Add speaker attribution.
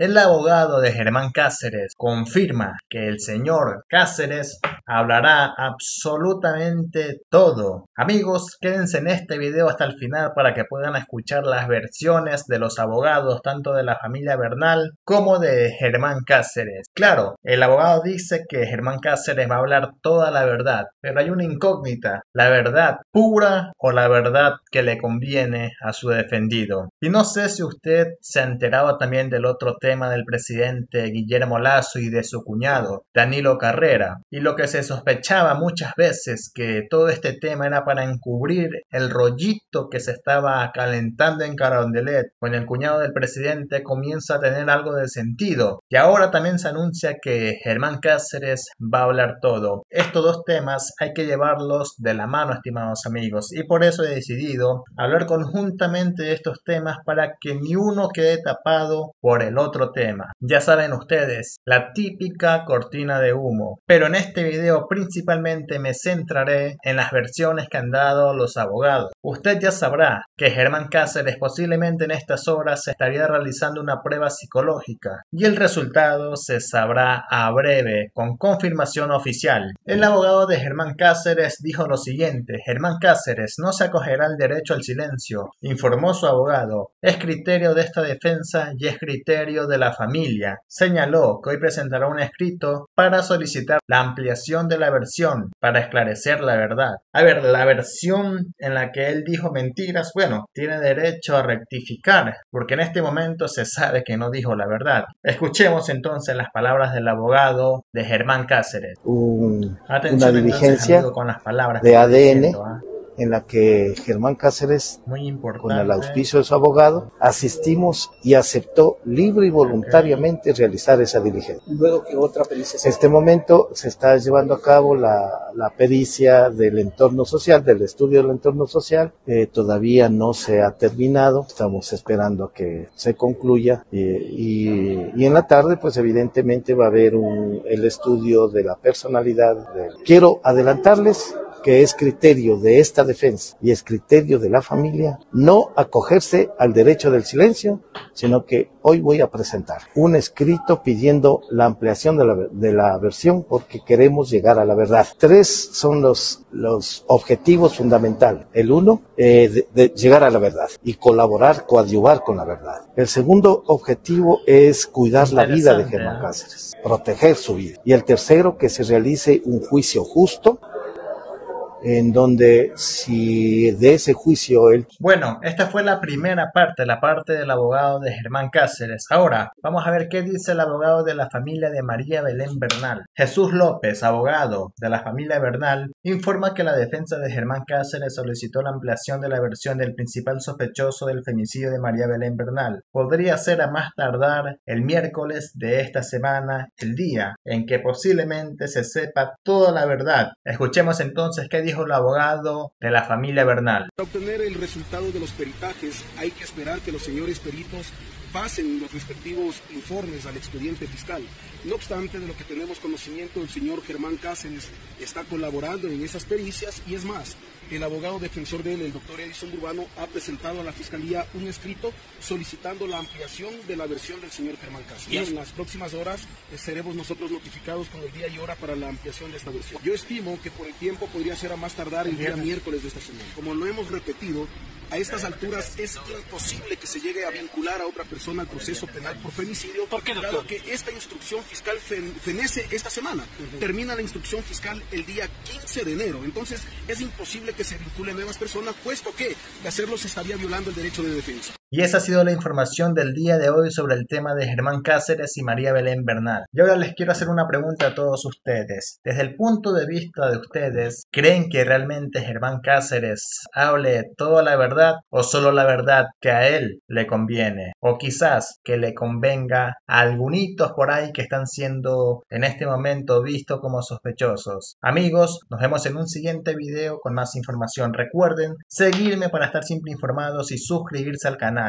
Speaker 1: El abogado de Germán Cáceres confirma que el señor Cáceres hablará absolutamente todo. Amigos, quédense en este video hasta el final para que puedan escuchar las versiones de los abogados tanto de la familia Bernal como de Germán Cáceres. Claro, el abogado dice que Germán Cáceres va a hablar toda la verdad, pero hay una incógnita, la verdad pura o la verdad que le conviene a su defendido. Y no sé si usted se ha enterado también del otro tema del presidente Guillermo Lazo y de su cuñado, Danilo Carrera, y lo que se sospechaba muchas veces que todo este tema era para encubrir el rollito que se estaba calentando en Carondelet, con el cuñado del presidente comienza a tener algo de sentido. Y ahora también se anuncia que Germán Cáceres va a hablar todo. Estos dos temas hay que llevarlos de la mano, estimados amigos, y por eso he decidido hablar conjuntamente de estos temas para que ni uno quede tapado por el otro tema. Ya saben ustedes, la típica cortina de humo. Pero en este video principalmente me centraré en las versiones que han dado los abogados. Usted ya sabrá que Germán Cáceres posiblemente en estas horas estaría realizando una prueba psicológica y el resultado se sabrá a breve con confirmación oficial. El abogado de Germán Cáceres dijo lo siguiente, Germán Cáceres no se acogerá al derecho al silencio, informó su abogado. Es criterio de esta defensa y es criterio de la familia. Señaló que hoy presentará un escrito para solicitar la ampliación de la versión para esclarecer la verdad. A ver, la versión en la que él dijo mentiras, bueno, tiene derecho a rectificar, porque en este momento se sabe que no dijo la verdad. Escuchemos entonces las palabras del abogado de Germán Cáceres.
Speaker 2: una diligencia con las palabras de ADN en la que Germán Cáceres, con el auspicio de su abogado, asistimos y aceptó libre y voluntariamente realizar esa diligencia.
Speaker 3: Luego que otra pericia.
Speaker 2: En este momento se está llevando a cabo la, la pericia del entorno social, del estudio del entorno social. Eh, todavía no se ha terminado, estamos esperando a que se concluya eh, y, y, en la tarde pues evidentemente va a haber un, el estudio de la personalidad. De... Quiero adelantarles que es criterio de esta defensa y es criterio de la familia no acogerse al derecho del silencio, sino que hoy voy a presentar un escrito pidiendo la ampliación de la, de la versión porque queremos llegar a la verdad. Tres son los, los objetivos fundamentales. El uno, eh, de, de llegar a la verdad y colaborar, coadyuvar con la verdad. El segundo objetivo es cuidar la vida de Germán. Cáceres, proteger su vida. Y el tercero, que se realice un juicio justo en donde si de ese juicio él...
Speaker 1: Bueno, esta fue la primera parte, la parte del abogado de Germán Cáceres. Ahora, vamos a ver qué dice el abogado de la familia de María Belén Bernal. Jesús López, abogado de la familia Bernal, informa que la defensa de Germán Cáceres solicitó la ampliación de la versión del principal sospechoso del femicidio de María Belén Bernal. Podría ser a más tardar el miércoles de esta semana, el día en que posiblemente se sepa toda la verdad. Escuchemos entonces qué dice dijo el abogado de la familia Bernal.
Speaker 3: Para obtener el resultado de los peritajes hay que esperar que los señores peritos pasen los respectivos informes al expediente fiscal. No obstante, de lo que tenemos conocimiento, el señor Germán Cáceres está colaborando en esas pericias y es más, el abogado defensor de él, el doctor Edison Urbano, ha presentado a la Fiscalía un escrito solicitando la ampliación de la versión del señor Germán Cáceres. Y en las próximas horas eh, seremos nosotros notificados con el día y hora para la ampliación de esta versión. Yo estimo que por el tiempo podría ser a más tardar el día miércoles de esta semana. Como lo hemos repetido, a estas alturas es imposible que se llegue a vincular a otra persona al proceso penal por femicidio, ¿Por qué, dado que esta instrucción fiscal fenece esta semana. Uh -huh. Termina la instrucción fiscal el día 15 de enero. Entonces es imposible que se vinculen nuevas personas, puesto que de hacerlo se estaría violando el derecho de defensa.
Speaker 1: Y esa ha sido la información del día de hoy sobre el tema de Germán Cáceres y María Belén Bernal. Y ahora les quiero hacer una pregunta a todos ustedes. Desde el punto de vista de ustedes, ¿creen que realmente Germán Cáceres hable toda la verdad o solo la verdad que a él le conviene? O quizás que le convenga a algunitos por ahí que están siendo en este momento vistos como sospechosos. Amigos, nos vemos en un siguiente video con más información. Recuerden seguirme para estar siempre informados y suscribirse al canal.